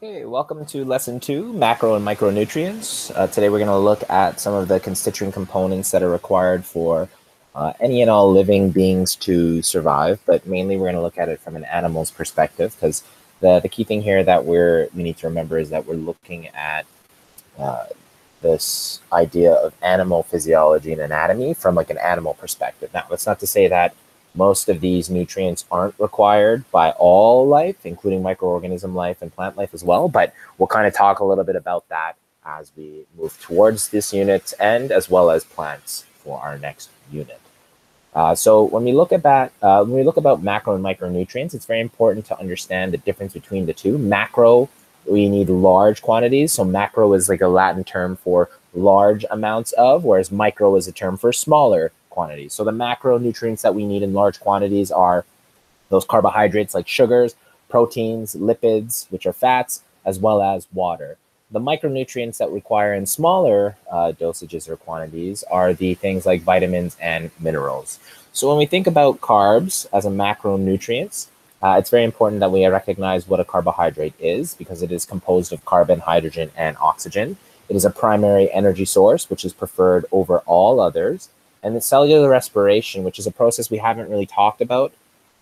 Okay, welcome to lesson two, macro and micronutrients. Uh, today we're going to look at some of the constituent components that are required for uh, any and all living beings to survive, but mainly we're going to look at it from an animal's perspective because the, the key thing here that we're, we need to remember is that we're looking at uh, this idea of animal physiology and anatomy from like an animal perspective. Now, that's not to say that most of these nutrients aren't required by all life, including microorganism life and plant life as well. But we'll kind of talk a little bit about that as we move towards this unit's end, as well as plants for our next unit. Uh, so when we look at that, uh, when we look about macro and micronutrients, it's very important to understand the difference between the two. Macro, we need large quantities. So macro is like a Latin term for large amounts of, whereas micro is a term for smaller So the macronutrients that we need in large quantities are those carbohydrates like sugars, proteins, lipids, which are fats, as well as water. The micronutrients that require in smaller uh, dosages or quantities are the things like vitamins and minerals. So when we think about carbs as a macronutrients, uh, it's very important that we recognize what a carbohydrate is because it is composed of carbon, hydrogen, and oxygen. It is a primary energy source, which is preferred over all others. And the cellular respiration, which is a process we haven't really talked about,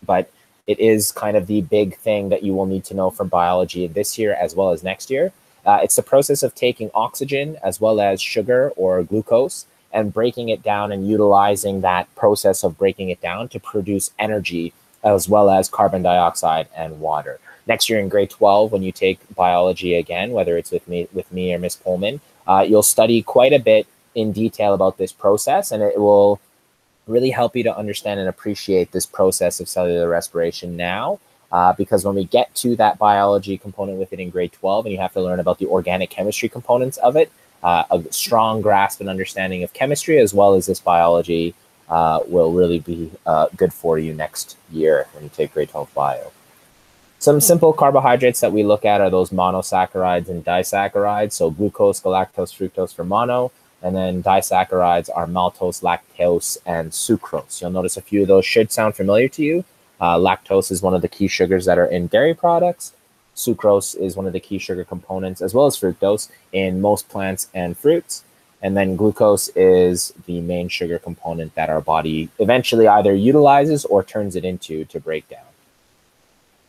but it is kind of the big thing that you will need to know from biology this year as well as next year. Uh, it's the process of taking oxygen as well as sugar or glucose and breaking it down and utilizing that process of breaking it down to produce energy as well as carbon dioxide and water. Next year in grade 12, when you take biology again, whether it's with me, with me or Miss Pullman, uh, you'll study quite a bit in detail about this process, and it will really help you to understand and appreciate this process of cellular respiration now. Uh, because when we get to that biology component with it in grade 12, and you have to learn about the organic chemistry components of it, uh, a strong grasp and understanding of chemistry as well as this biology uh, will really be uh, good for you next year when you take grade 12 bio. Some simple carbohydrates that we look at are those monosaccharides and disaccharides. So glucose, galactose, fructose for mono, and then disaccharides are maltose, lactose, and sucrose. You'll notice a few of those should sound familiar to you. Uh, lactose is one of the key sugars that are in dairy products. Sucrose is one of the key sugar components, as well as fructose, in most plants and fruits. And then glucose is the main sugar component that our body eventually either utilizes or turns it into to break down.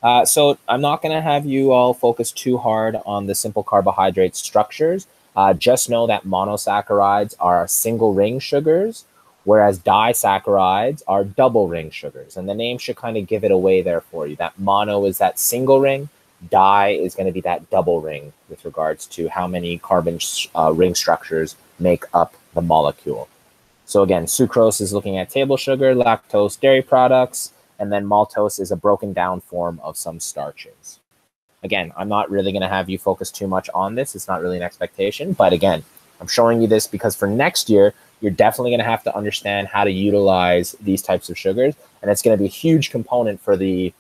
Uh, so I'm not going to have you all focus too hard on the simple carbohydrate structures. Uh, just know that monosaccharides are single ring sugars, whereas disaccharides are double ring sugars. And the name should kind of give it away there for you. That mono is that single ring, di is going to be that double ring with regards to how many carbon uh, ring structures make up the molecule. So again, sucrose is looking at table sugar, lactose, dairy products, and then maltose is a broken down form of some starches. Again, I'm not really going to have you focus too much on this. It's not really an expectation. But again, I'm showing you this because for next year, you're definitely going to have to understand how to utilize these types of sugars. And it's going to be a huge component for the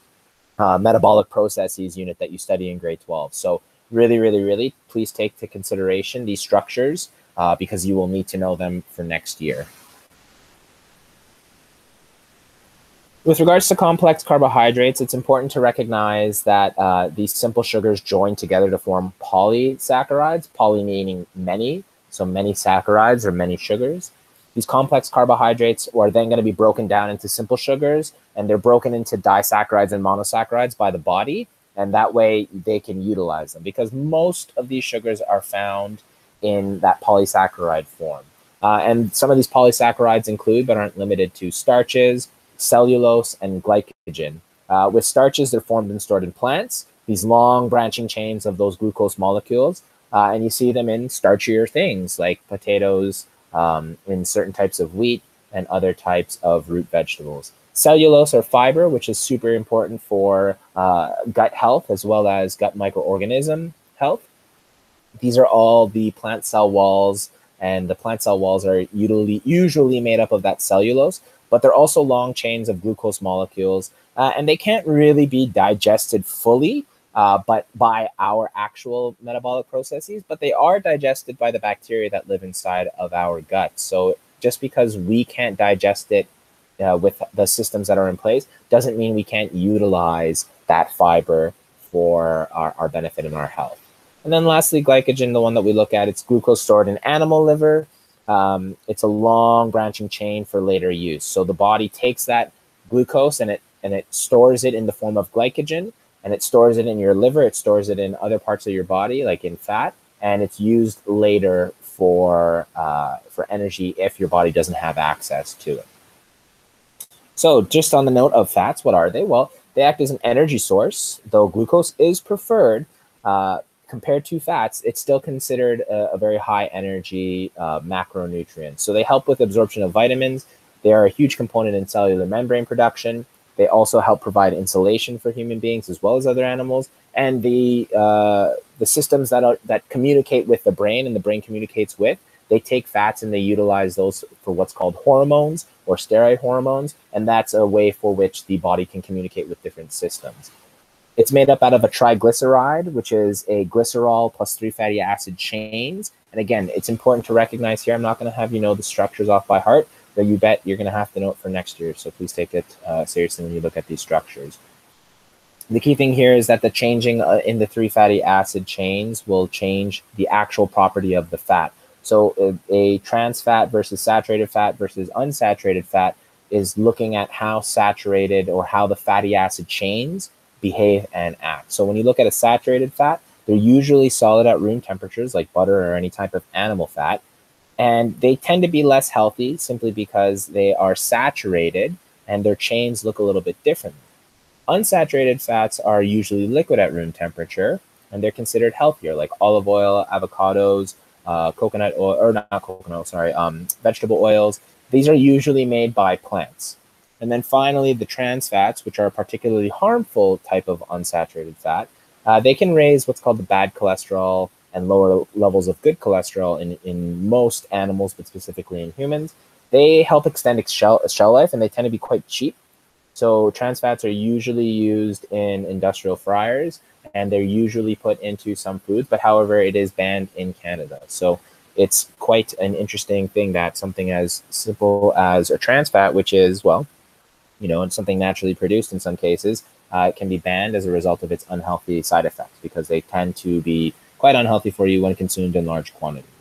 uh, metabolic processes unit that you study in grade 12. So really, really, really, please take to consideration these structures uh, because you will need to know them for next year. With regards to complex carbohydrates, it's important to recognize that uh, these simple sugars join together to form polysaccharides, poly meaning many, so many saccharides or many sugars. These complex carbohydrates are then going to be broken down into simple sugars, and they're broken into disaccharides and monosaccharides by the body, and that way they can utilize them because most of these sugars are found in that polysaccharide form. Uh, and some of these polysaccharides include, but aren't limited to, starches, cellulose, and glycogen. Uh, with starches, they're formed and stored in plants, these long branching chains of those glucose molecules. Uh, and you see them in starchier things like potatoes, um, in certain types of wheat, and other types of root vegetables. Cellulose or fiber, which is super important for uh, gut health as well as gut microorganism health. These are all the plant cell walls, and the plant cell walls are usually, usually made up of that cellulose but they're also long chains of glucose molecules, uh, and they can't really be digested fully. Uh, but by our actual metabolic processes, but they are digested by the bacteria that live inside of our gut. So just because we can't digest it uh, with the systems that are in place doesn't mean we can't utilize that fiber for our, our benefit and our health. And then lastly, glycogen, the one that we look at, it's glucose stored in animal liver. Um, it's a long branching chain for later use. So the body takes that glucose and it and it stores it in the form of glycogen and it stores it in your liver, it stores it in other parts of your body, like in fat, and it's used later for uh, for energy if your body doesn't have access to it. So, just on the note of fats, what are they? Well, they act as an energy source, though glucose is preferred. Uh, compared to fats, it's still considered a, a very high energy uh, macronutrient. So they help with absorption of vitamins. They are a huge component in cellular membrane production. They also help provide insulation for human beings as well as other animals. And the uh, the systems that are that communicate with the brain and the brain communicates with, they take fats and they utilize those for what's called hormones or steroid hormones, and that's a way for which the body can communicate with different systems. It's made up out of a triglyceride, which is a glycerol plus three fatty acid chains. And again, it's important to recognize here. I'm not going to have you know the structures off by heart, that you bet you're going to have to know it for next year. So please take it uh, seriously when you look at these structures. The key thing here is that the changing uh, in the three fatty acid chains will change the actual property of the fat. So a, a trans fat versus saturated fat versus unsaturated fat is looking at how saturated or how the fatty acid chains behave and act. So when you look at a saturated fat, they're usually solid at room temperatures like butter or any type of animal fat and they tend to be less healthy simply because they are saturated and their chains look a little bit different. Unsaturated fats are usually liquid at room temperature and they're considered healthier, like olive oil, avocados, uh, coconut oil, or not coconut, sorry, um, vegetable oils. These are usually made by plants. And then finally, the trans fats, which are a particularly harmful type of unsaturated fat, uh, they can raise what's called the bad cholesterol and lower levels of good cholesterol in, in most animals, but specifically in humans. They help extend shell, shell life and they tend to be quite cheap. So trans fats are usually used in industrial fryers and they're usually put into some foods, but however, it is banned in Canada. So it's quite an interesting thing that something as simple as a trans fat, which is, well, you know, it's something naturally produced in some cases, uh, can be banned as a result of its unhealthy side effects because they tend to be quite unhealthy for you when consumed in large quantities.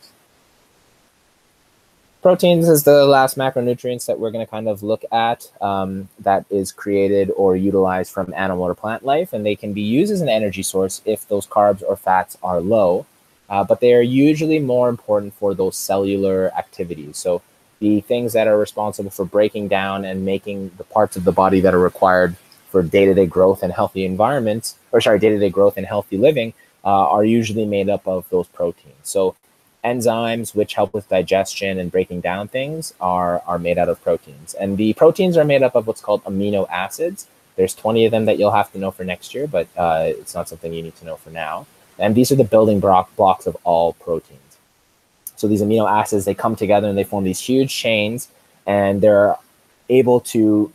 Proteins is the last macronutrients that we're going to kind of look at um, that is created or utilized from animal or plant life, and they can be used as an energy source if those carbs or fats are low, uh, but they are usually more important for those cellular activities. So the things that are responsible for breaking down and making the parts of the body that are required for day-to-day growth and healthy environments, or sorry, day-to-day growth and healthy living, uh, are usually made up of those proteins. So enzymes, which help with digestion and breaking down things, are, are made out of proteins. And the proteins are made up of what's called amino acids. There's 20 of them that you'll have to know for next year, but uh, it's not something you need to know for now. And these are the building block blocks of all proteins. So these amino acids, they come together and they form these huge chains, and they're able to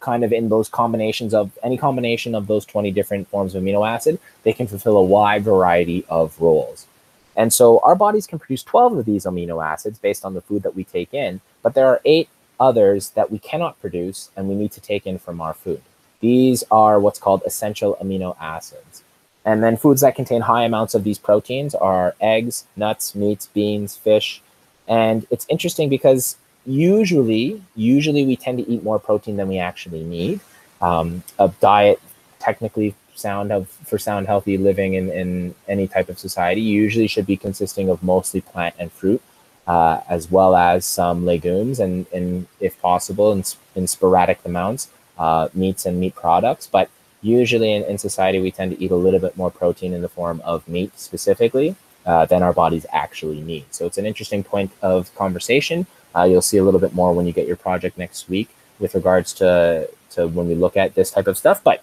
kind of in those combinations of any combination of those 20 different forms of amino acid, they can fulfill a wide variety of roles. And so our bodies can produce 12 of these amino acids based on the food that we take in, but there are eight others that we cannot produce and we need to take in from our food. These are what's called essential amino acids. And then foods that contain high amounts of these proteins are eggs, nuts, meats, beans, fish. And it's interesting because usually, usually we tend to eat more protein than we actually need. Um, a diet technically sound of for sound healthy living in, in any type of society usually should be consisting of mostly plant and fruit uh, as well as some legumes and, and if possible in, in sporadic amounts uh, meats and meat products but usually in, in society we tend to eat a little bit more protein in the form of meat specifically uh, than our bodies actually need so it's an interesting point of conversation uh, you'll see a little bit more when you get your project next week with regards to, to when we look at this type of stuff, but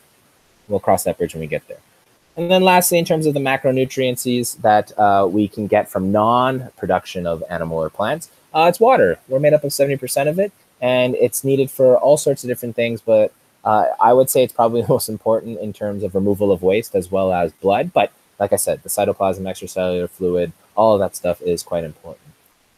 we'll cross that bridge when we get there. And then lastly, in terms of the macronutrients that uh, we can get from non-production of animal or plants, uh, it's water. We're made up of 70% of it, and it's needed for all sorts of different things, but uh, I would say it's probably the most important in terms of removal of waste as well as blood. But like I said, the cytoplasm, extracellular fluid, all of that stuff is quite important.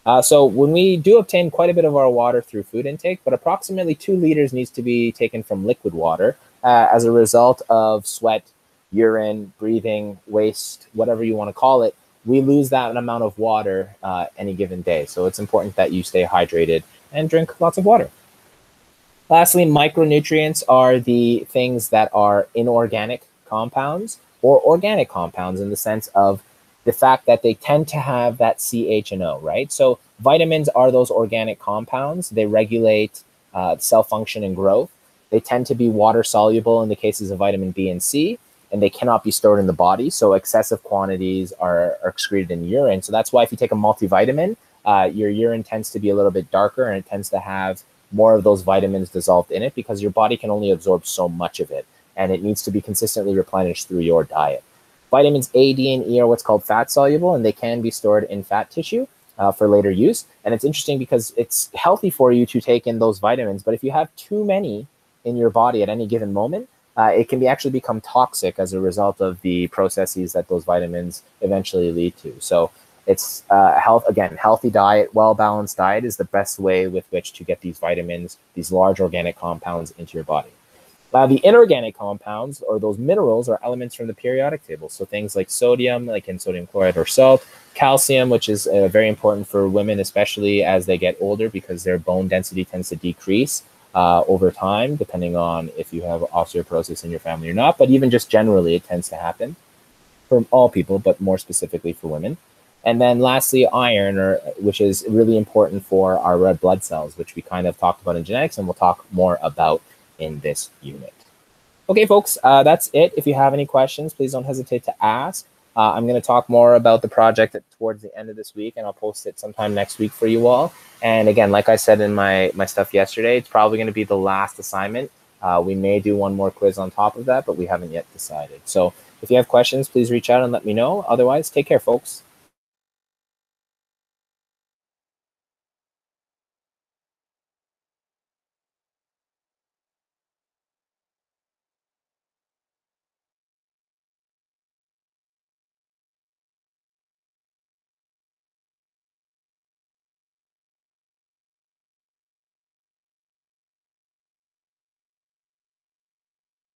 Uh, so when we do obtain quite a bit of our water through food intake, but approximately two liters needs to be taken from liquid water uh, as a result of sweat, urine, breathing, waste, whatever you want to call it, we lose that amount of water uh, any given day. So it's important that you stay hydrated and drink lots of water. Lastly, micronutrients are the things that are inorganic compounds or organic compounds in the sense of the fact that they tend to have that CH and O, right? So vitamins are those organic compounds. They regulate uh, cell function and growth. They tend to be water soluble in the cases of vitamin B and C, and they cannot be stored in the body. So excessive quantities are, are excreted in urine. So that's why if you take a multivitamin, uh, your urine tends to be a little bit darker and it tends to have more of those vitamins dissolved in it because your body can only absorb so much of it and it needs to be consistently replenished through your diet. Vitamins A, D, and E are what's called fat soluble and they can be stored in fat tissue uh, for later use. And it's interesting because it's healthy for you to take in those vitamins, but if you have too many in your body at any given moment, uh, it can be actually become toxic as a result of the processes that those vitamins eventually lead to. So it's uh, health again, healthy diet, well balanced diet is the best way with which to get these vitamins, these large organic compounds into your body. Uh, the inorganic compounds or those minerals are elements from the periodic table. So things like sodium, like in sodium chloride or salt, calcium, which is uh, very important for women, especially as they get older because their bone density tends to decrease uh, over time, depending on if you have osteoporosis in your family or not. But even just generally, it tends to happen for all people, but more specifically for women. And then lastly, iron, or which is really important for our red blood cells, which we kind of talked about in genetics, and we'll talk more about in this unit. Okay, folks, uh, that's it. If you have any questions, please don't hesitate to ask. Uh, I'm going to talk more about the project towards the end of this week, and I'll post it sometime next week for you all. And again, like I said in my my stuff yesterday, it's probably going to be the last assignment. Uh, we may do one more quiz on top of that, but we haven't yet decided. So if you have questions, please reach out and let me know. Otherwise, take care, folks.